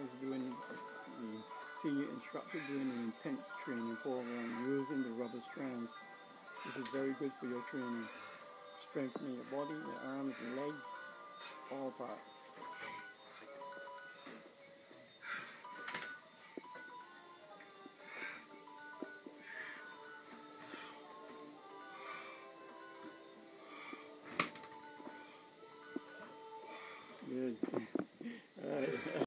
was doing the senior instructor doing an intense training program using the rubber strands. This is very good for your training. Strengthening your body, your arms and legs, all parts. Good.